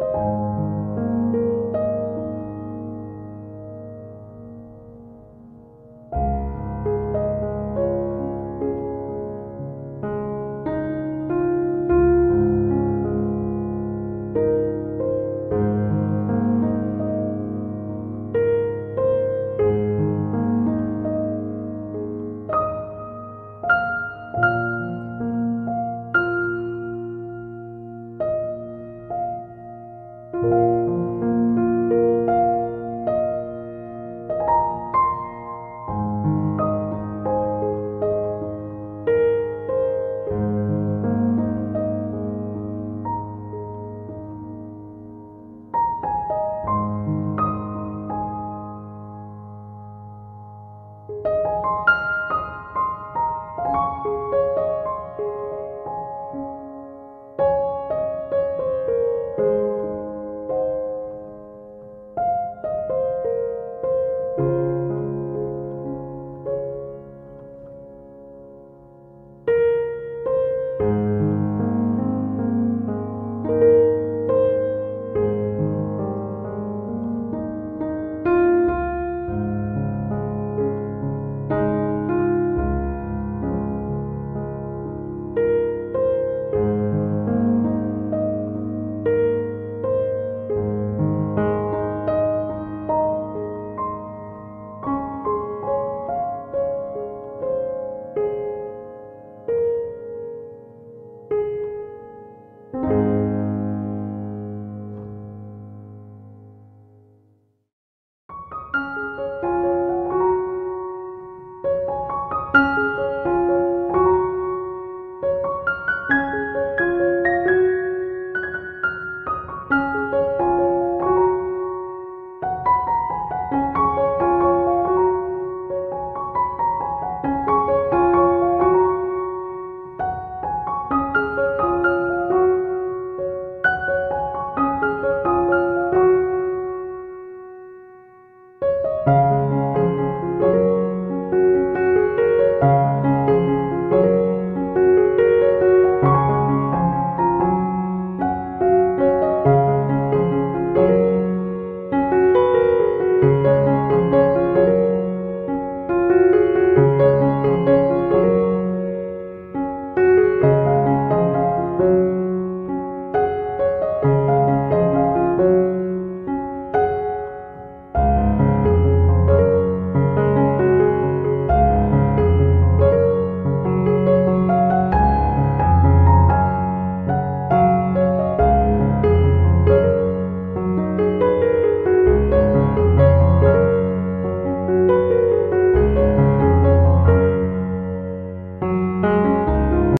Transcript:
you